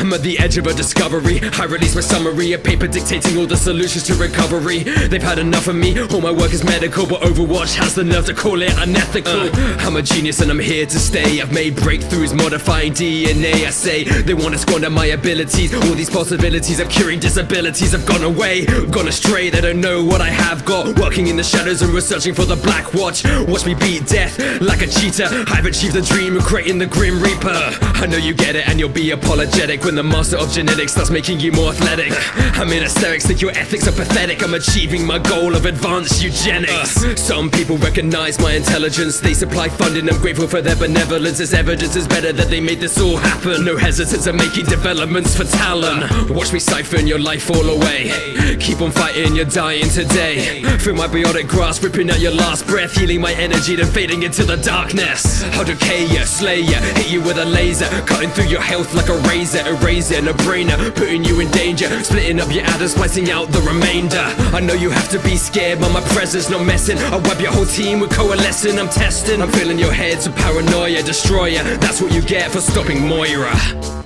I'm at the edge of a discovery. I release my summary, a paper dictating all the solutions to recovery. They've had enough of me, all my work is medical, but Overwatch has the nerve to call it unethical. Uh, I'm a genius and I'm here to stay. I've made breakthroughs modifying DNA. I say they want to squander my abilities. All these possibilities of curing disabilities have gone away, gone astray. They don't know what I have got. Working in the shadows and researching for the Black Watch. Watch me beat death like a cheetah. I've achieved the dream of creating the Grim Reaper. I know you get it and you'll be apologetic when the master of genetics starts making you more athletic. I'm in hysterics, think your ethics are pathetic. I'm achieving my goal of advanced eugenics. Uh, some people recognize my intelligence. They supply funding. I'm grateful for their benevolence. As evidence is better that they made this all happen. No hesitance in making developments for talent. Watch me siphon your life all away. Keep on fighting, you're dying today. Through my biotic grasp, ripping out your last breath, healing my energy, then fading into the darkness. I'll decay you, slay you, hit you with a laser, cutting through your health like a razor, erasing a brainer, putting you in danger, splitting up your atoms, splicing out the remainder. I know you have to be scared, but my presence not messing. I wipe your whole team with coalescing, I'm testing. I'm filling your heads with paranoia, destroyer. That's what you get for stopping Moira.